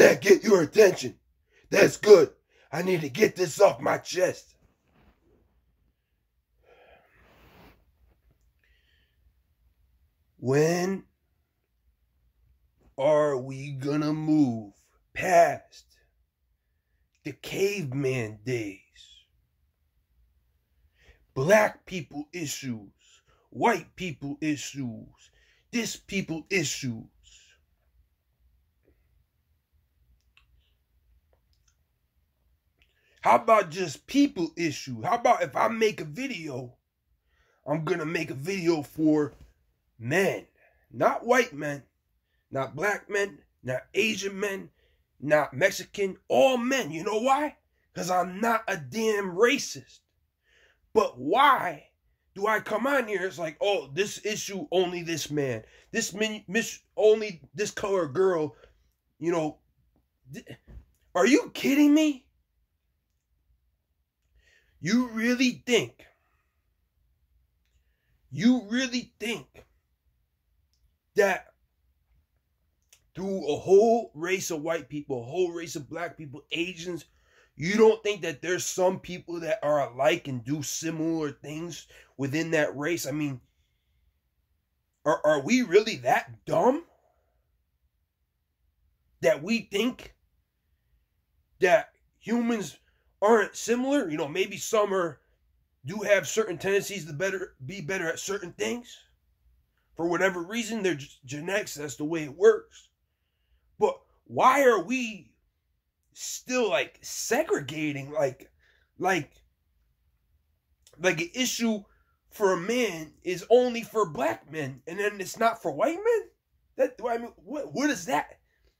that get your attention? That's good. I need to get this off my chest. When are we gonna move past the caveman days? Black people issues, white people issues, this people issues. How about just people issue? How about if I make a video, I'm gonna make a video for men, not white men, not black men, not Asian men, not Mexican, all men. You know why? Because I'm not a damn racist. But why do I come on here? It's like, oh, this issue only this man, this min, miss only this color girl. You know, are you kidding me? You really think, you really think that through a whole race of white people, a whole race of black people, Asians, you don't think that there's some people that are alike and do similar things within that race? I mean, are, are we really that dumb? That we think that humans aren't similar. You know, maybe some are do have certain tendencies to better be better at certain things. For whatever reason, they're genetics, that's the way it works. But why are we still like segregating like like like an issue for a man is only for black men and then it's not for white men? That I mean what what is that?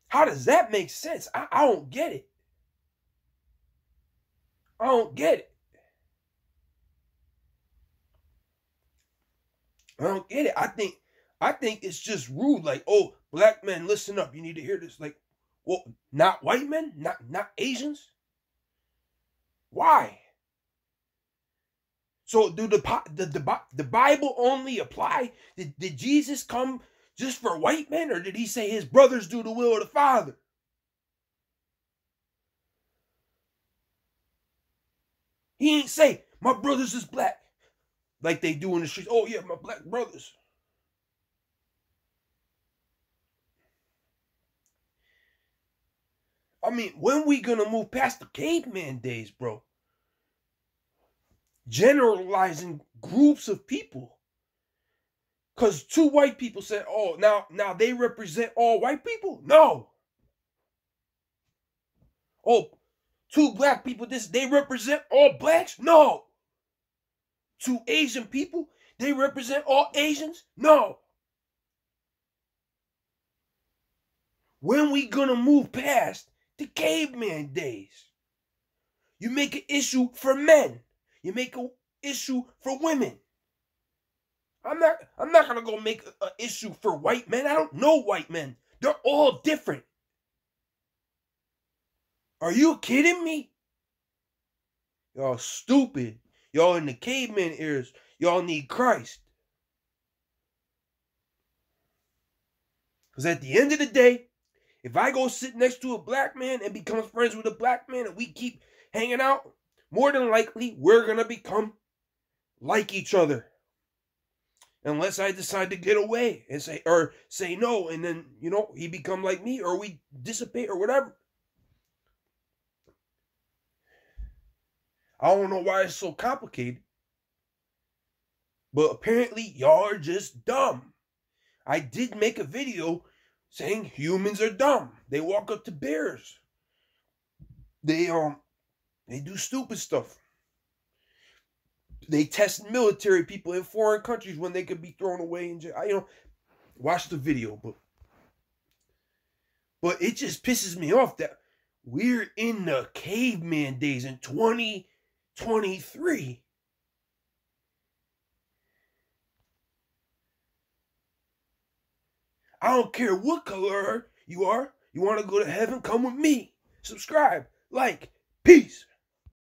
How does that make sense? I, I don't get it. I don't get it. I don't get it. I think I think it's just rude. Like, oh, black men, listen up. You need to hear this. Like, well, not white men, not not Asians. Why? So, do the the the, the Bible only apply? Did, did Jesus come just for white men, or did he say his brothers do the will of the Father? He ain't say, my brothers is black. Like they do in the streets. Oh, yeah, my black brothers. I mean, when we gonna move past the caveman days, bro? Generalizing groups of people. Cause two white people said, "Oh, now now they represent all white people." No. Oh, Two black people, this they represent all blacks? No. Two Asian people, they represent all Asians? No. When we gonna move past the caveman days? You make an issue for men. You make an issue for women. I'm not I'm not gonna go make an issue for white men. I don't know white men. They're all different. Are you kidding me? Y'all stupid. Y'all in the caveman ears. Y'all need Christ. Because at the end of the day, if I go sit next to a black man and become friends with a black man and we keep hanging out, more than likely we're going to become like each other. Unless I decide to get away and say, or say no, and then, you know, he become like me or we dissipate or whatever. I don't know why it's so complicated. But apparently, y'all are just dumb. I did make a video saying humans are dumb. They walk up to bears. They um they do stupid stuff. They test military people in foreign countries when they could be thrown away in jail. I you know watch the video, but but it just pisses me off that we're in the caveman days in 20 23. I don't care what color you are. You want to go to heaven? Come with me. Subscribe, like, peace.